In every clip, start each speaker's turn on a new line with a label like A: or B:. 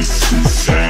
A: the bass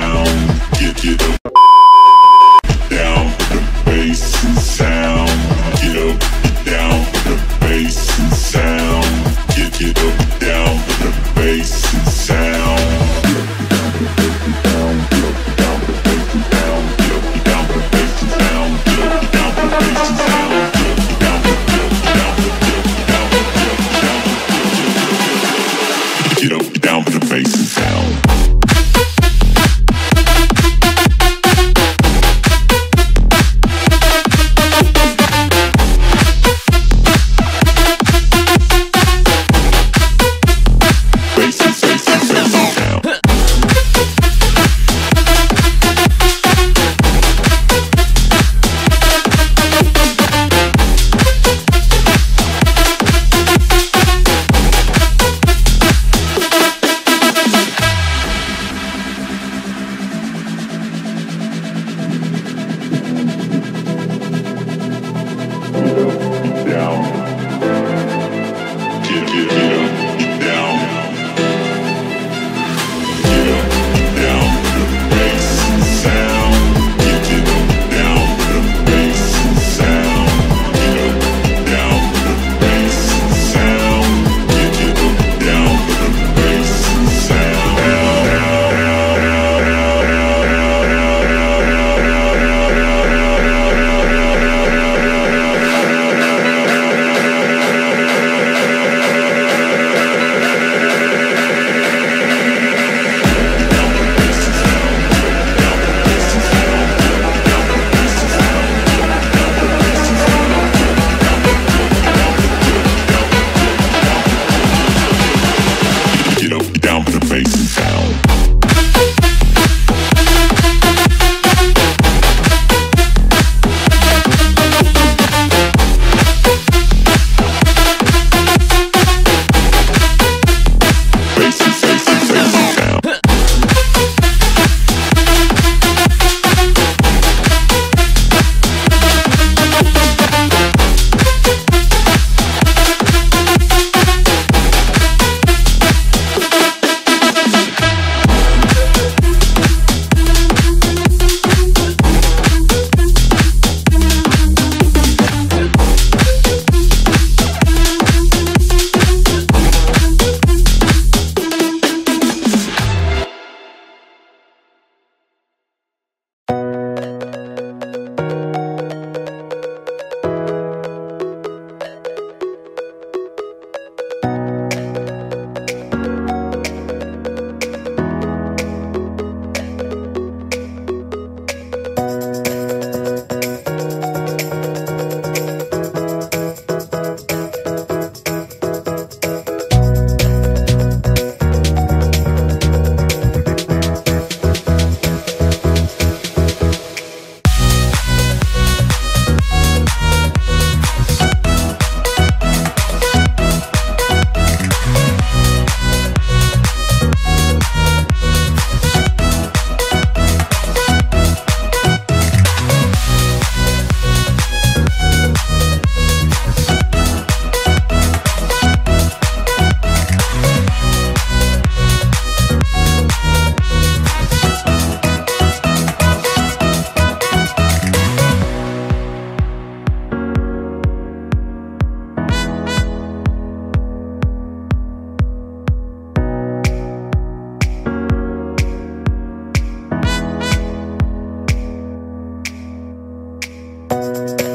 A: Música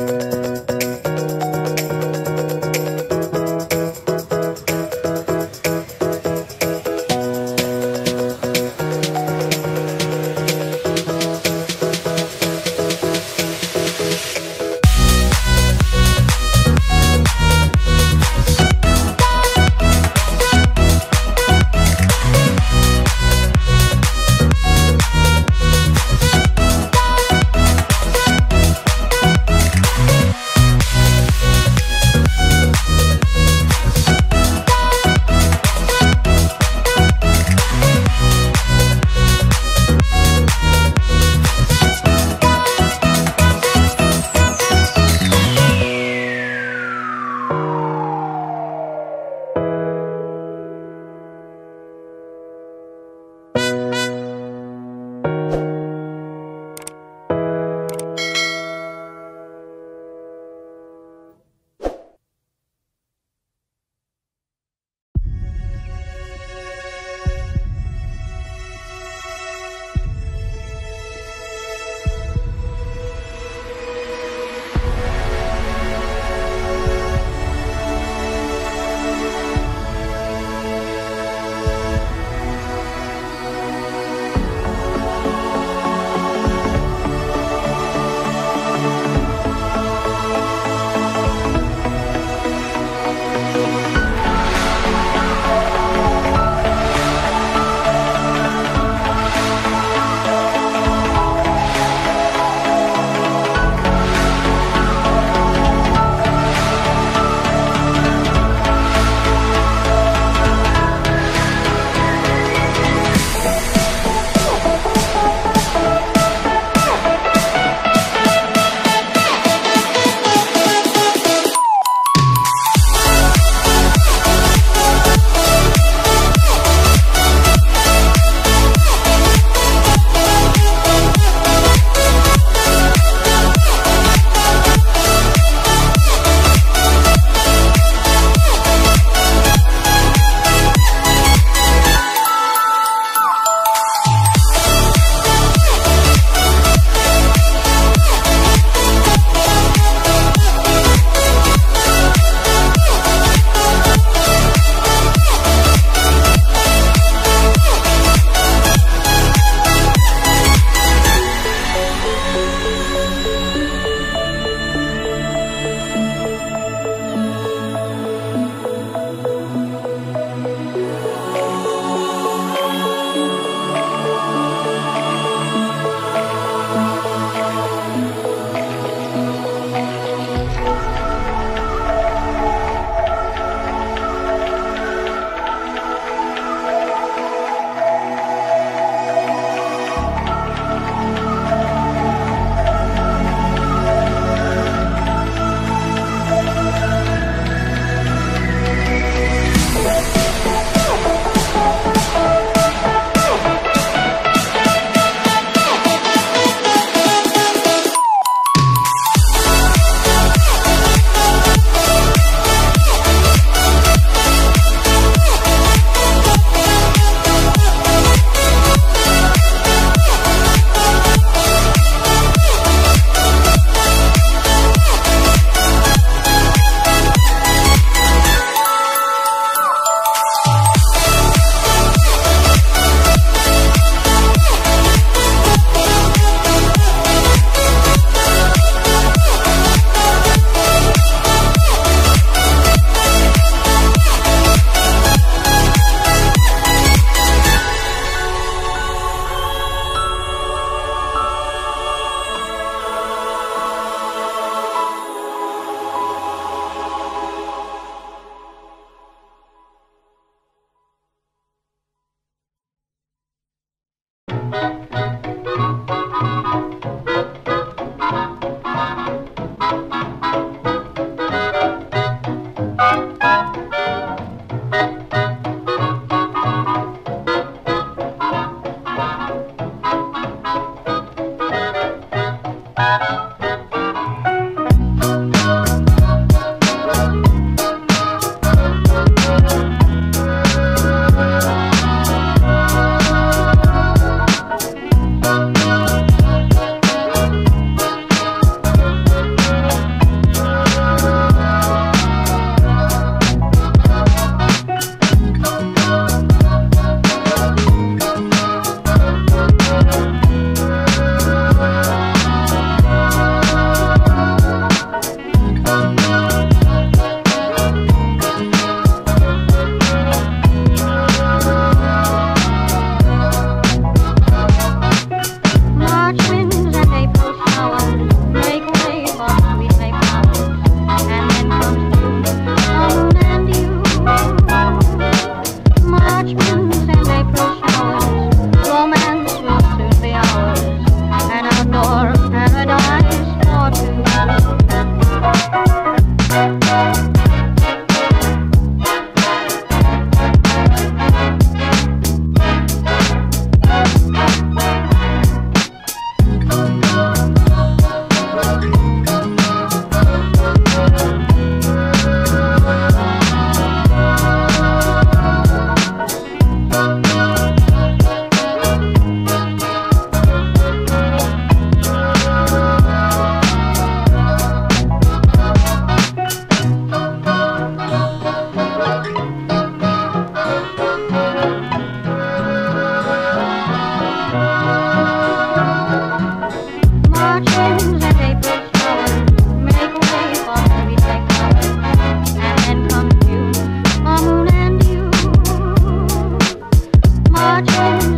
A: Bye.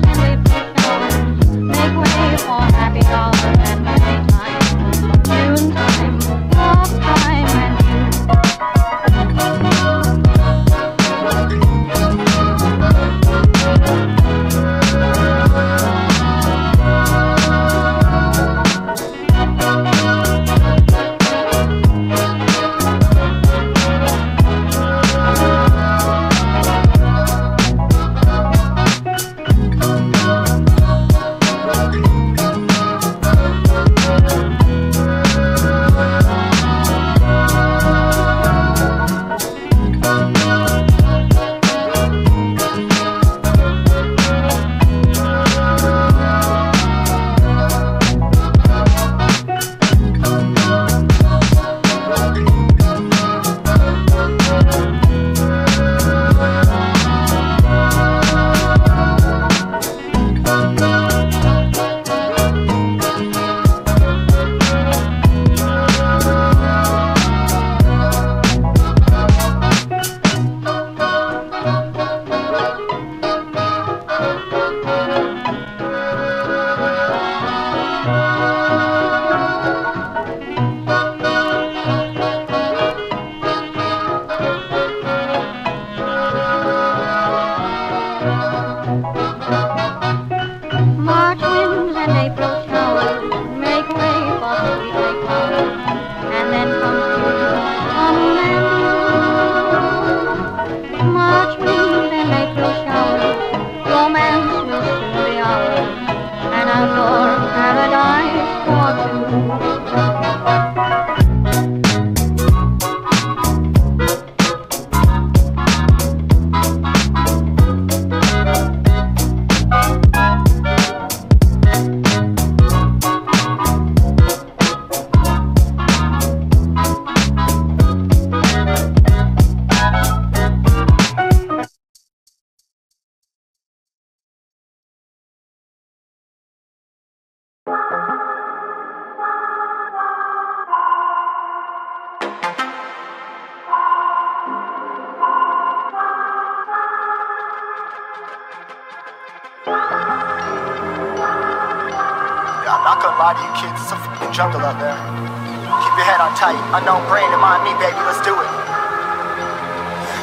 A: in an April shower.
B: Not gonna lie to you kids, it's a fucking jungle out there. Keep your head on tight, unknown brain and mind me, baby, let's do it.